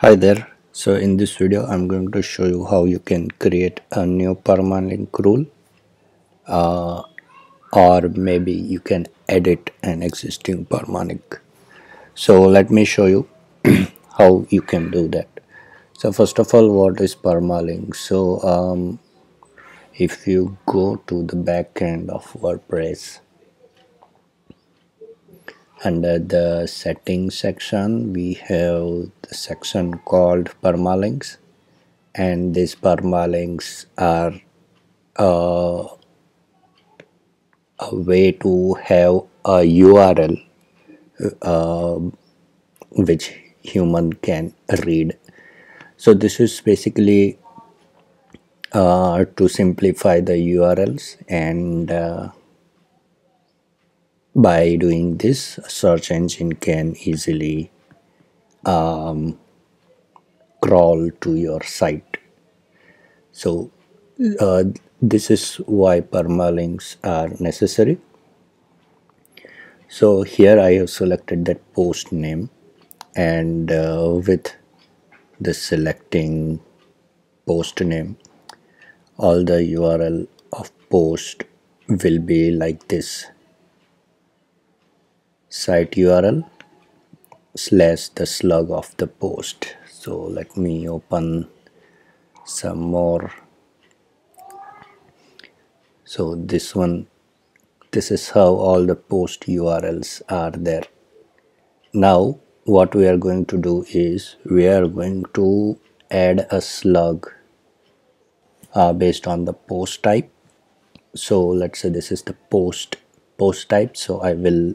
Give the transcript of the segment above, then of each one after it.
Hi there. So in this video I'm going to show you how you can create a new permalink rule uh, or maybe you can edit an existing permalink. So let me show you how you can do that. So first of all what is permalink? So um, if you go to the back end of WordPress under the settings section we have the section called permalinks. And these permalinks are uh, a way to have a URL uh, which human can read. So this is basically uh, to simplify the URLs and uh, by doing this search engine can easily um, crawl to your site. So uh, this is why permalinks are necessary. So here I have selected that post name and uh, with the selecting post name all the URL of post will be like this site URL slash the slug of the post. So let me open some more. So this one this is how all the post URLs are there. Now what we are going to do is we are going to add a slug uh, based on the post type. So let's say this is the post post type. So I will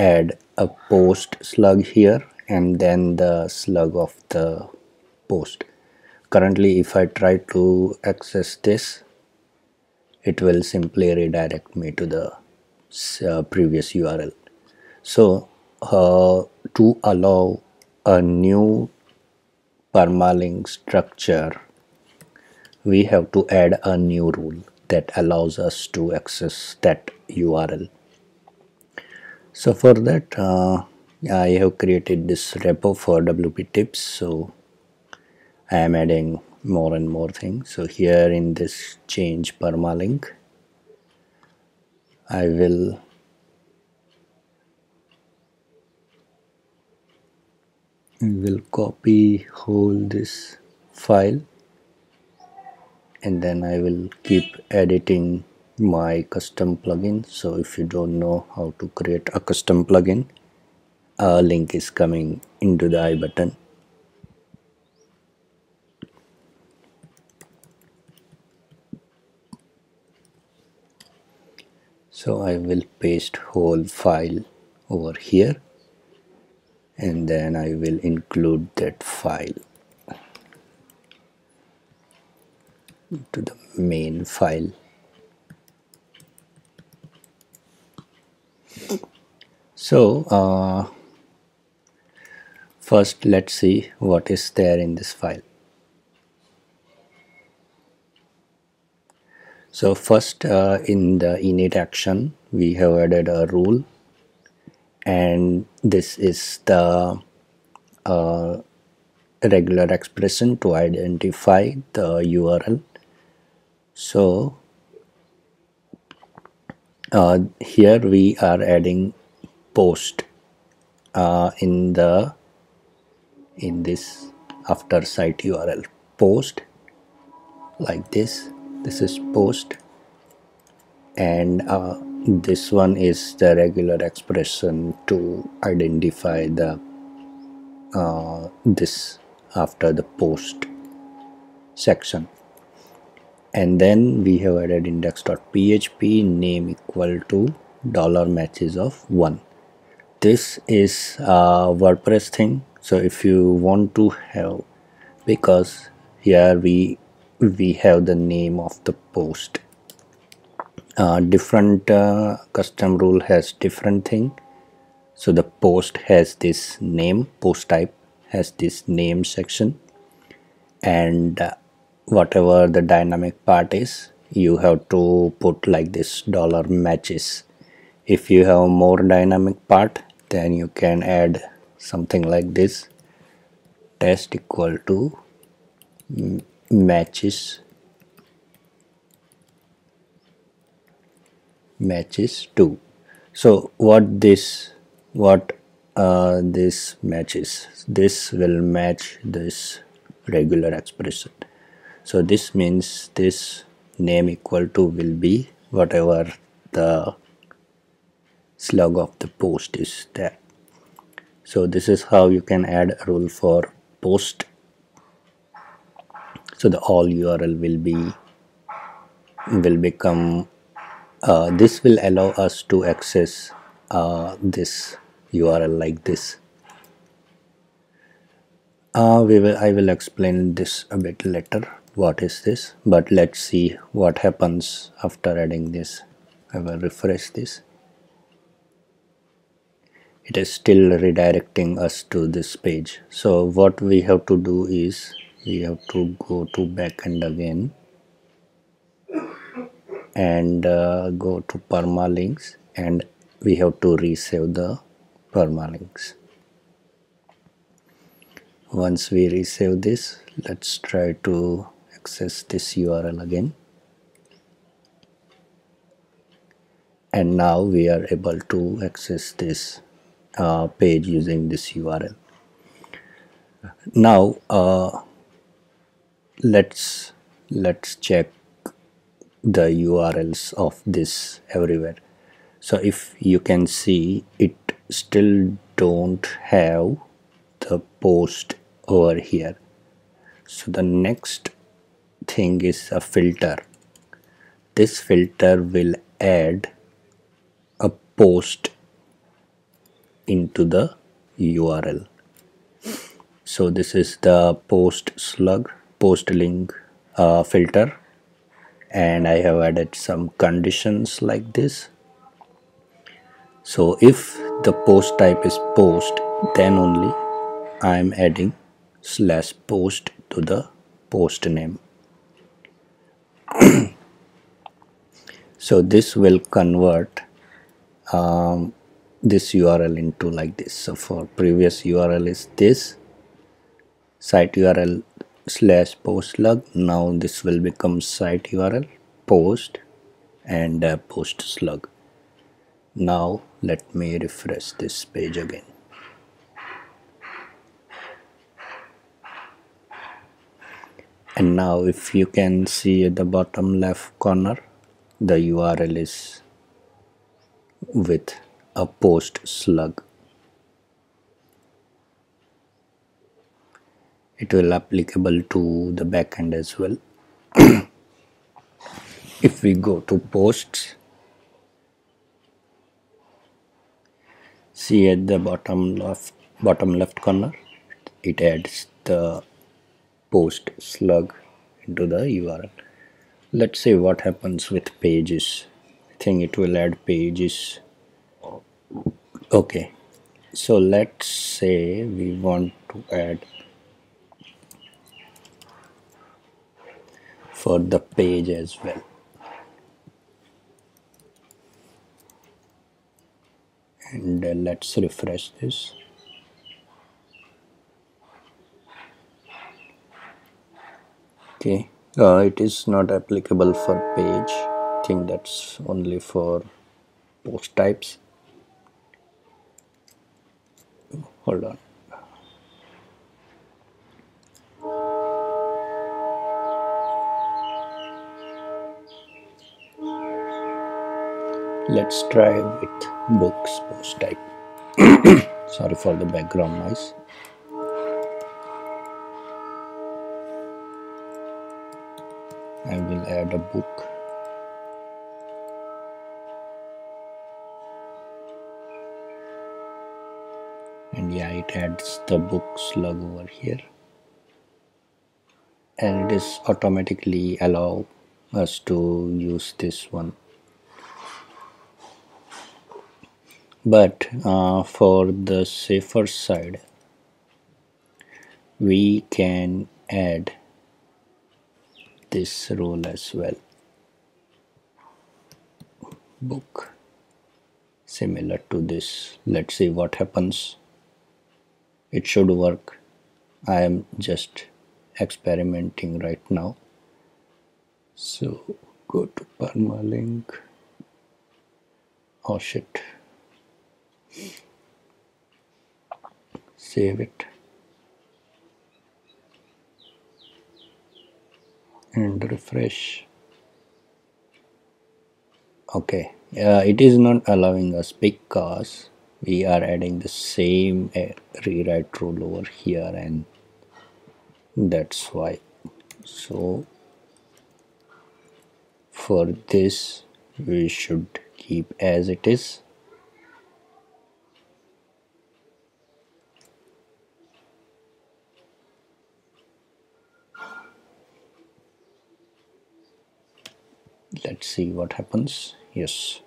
add a post slug here and then the slug of the post. Currently if I try to access this it will simply redirect me to the uh, previous URL so uh, to allow a new permalink structure we have to add a new rule that allows us to access that URL so for that uh, I have created this repo for WP tips. So I am adding more and more things. So here in this change permalink I will will copy whole this file and then I will keep editing my custom plugin. So if you don't know how to create a custom plugin a link is coming into the i button. So I will paste whole file over here and then I will include that file to the main file so uh, first let's see what is there in this file. So first uh, in the init action we have added a rule and this is the uh, regular expression to identify the URL so uh, here we are adding post uh, in the in this after site URL post like this. This is post. And uh, this one is the regular expression to identify the uh, this after the post section and then we have added index.php name equal to dollar matches of one. This is a wordpress thing. So if you want to have because here we we have the name of the post. Uh, different uh, custom rule has different thing. So the post has this name post type has this name section. And uh, whatever the dynamic part is you have to put like this dollar matches. If you have more dynamic part then you can add something like this. Test equal to matches matches 2 so what this what uh, this matches? This will match this regular expression so this means this name equal to will be whatever the slug of the post is there. So this is how you can add a rule for post. So the all url will be will become uh, this will allow us to access uh, this URL like this. Uh, we will I will explain this a bit later what is this but let's see what happens after adding this. I will refresh this. It is still redirecting us to this page. So what we have to do is we have to go to backend again. And uh, go to permalinks and we have to resave the permalinks once we resave this let's try to access this URL again. And now we are able to access this uh, page using this URL now uh, let's let's check the URLs of this everywhere. So if you can see it still don't have the post over here. So the next thing is a filter. This filter will add a post into the URL so this is the post slug post link uh, filter. And I have added some conditions like this. So if the post type is post then only I am adding slash post to the post name so this will convert um, this URL into like this. So for previous URL is this site URL slash post slug now this will become site url post and uh, post slug now let me refresh this page again and now if you can see at the bottom left corner the url is with a post slug. It will applicable to the backend as well. If we go to posts see at the bottom left bottom left corner it adds the post slug into the URL let's see what happens with pages. I think it will add pages. Okay. So let's say we want to add for the page as well. And uh, let's refresh this okay. Uh, it is not applicable for page. I think that's only for post types. Hold on. Let's try with books post type. Sorry for the background noise I will add a book. And yeah it adds the book slug over here. And it is automatically allow us to use this one. But uh, for the safer side we can add this rule as well. Book similar to this. Let's see what happens. It should work. I am just experimenting right now. So go to permalink oh shit. Save it and refresh. Okay uh, it is not allowing us because we are adding the same uh, rewrite rule over here and that's why. So for this we should keep as it is let's see what happens. Yes.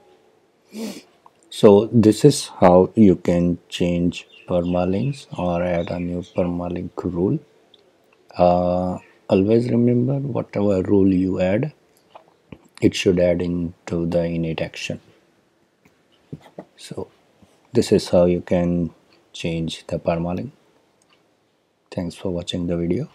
So this is how you can change permalinks or add a new permalink rule. Uh, always remember whatever rule you add it should add into the init action. So this is how you can change the permalink. Thanks for watching the video